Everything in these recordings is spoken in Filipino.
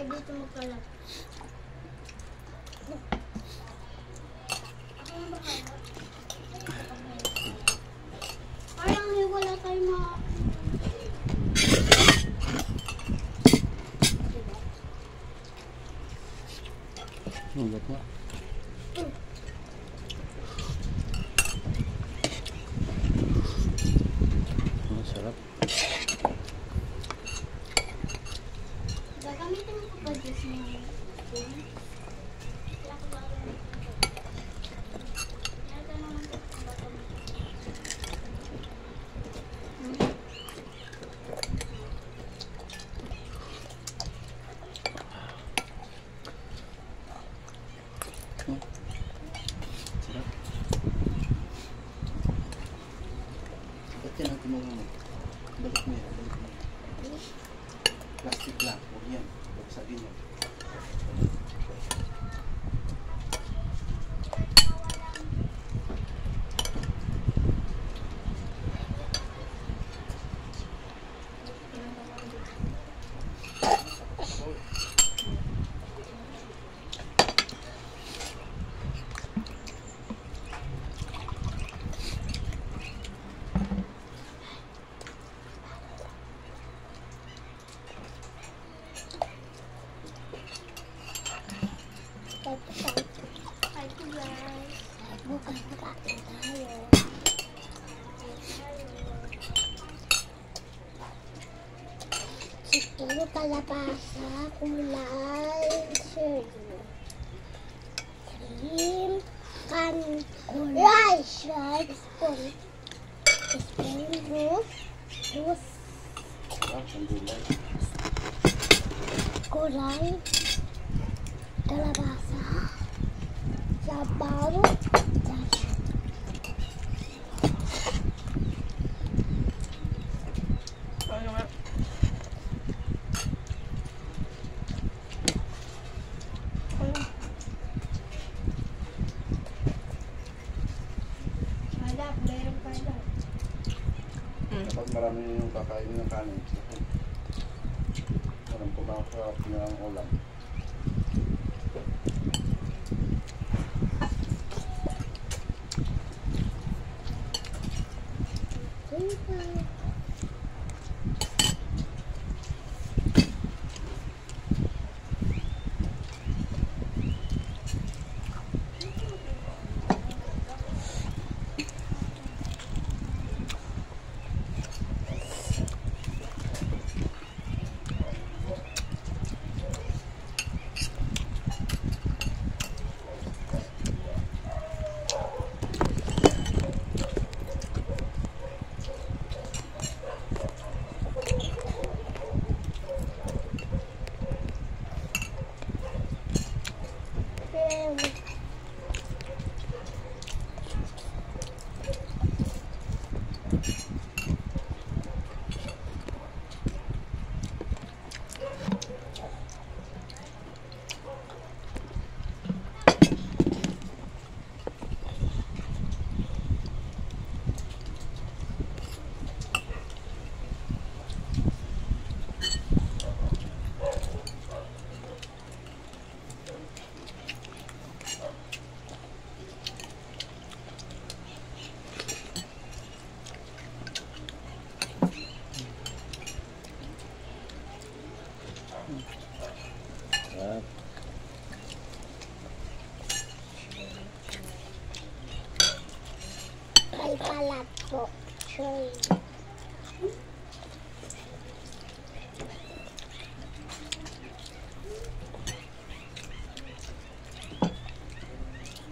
tayo dito magkalat. Parang wala tayong mga... Ugat nga. Masarap. Gagamitin mo pa ba muy bien, por esa. Tudo para passar com laje. Crime, carne, com laje. Com espelho, doce. Corai, calabasa. Wala, meron pa daw. Kapag marami yung kakain ng kanin, walang kumakakap na ang ulam. Bye. Sarap.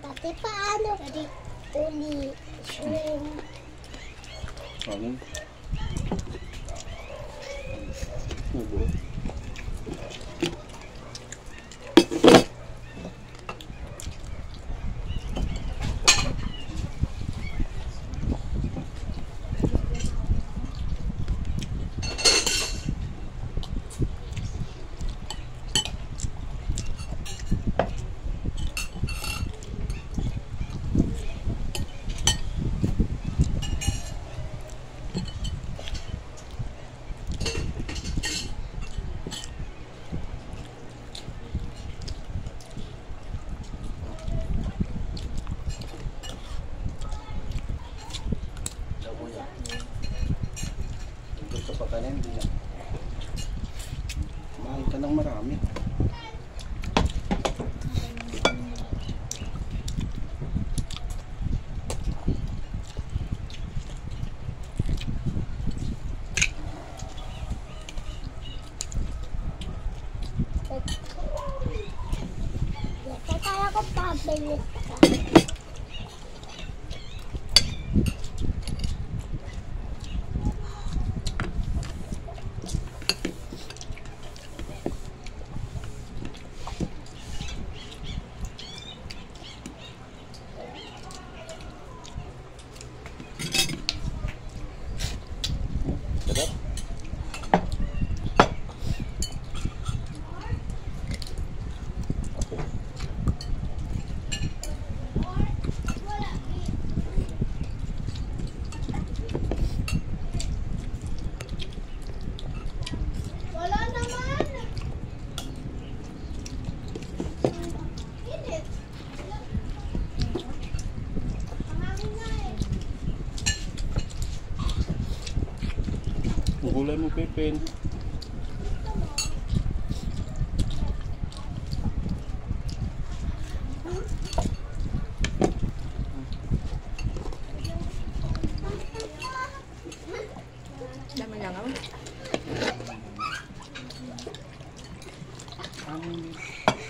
打开饭的，我的，我的，吃。好的，路过。playlist. Mo, Pepin. Dami lang ako. Amin.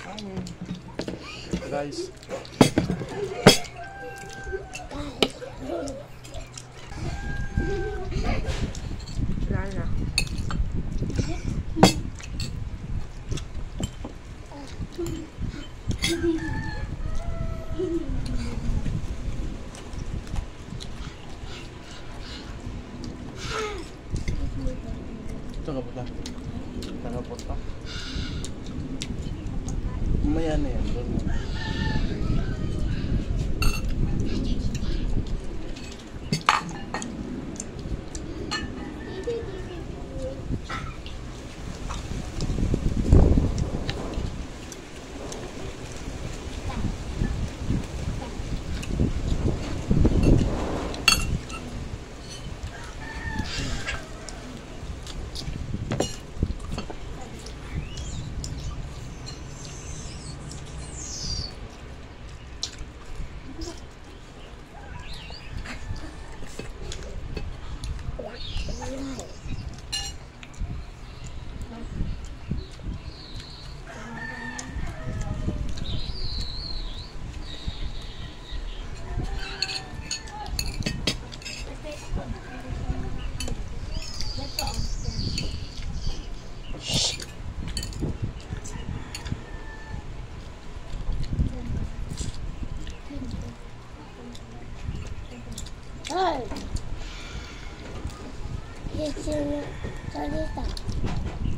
Amin. Guys. Wala na. 看。そうでした。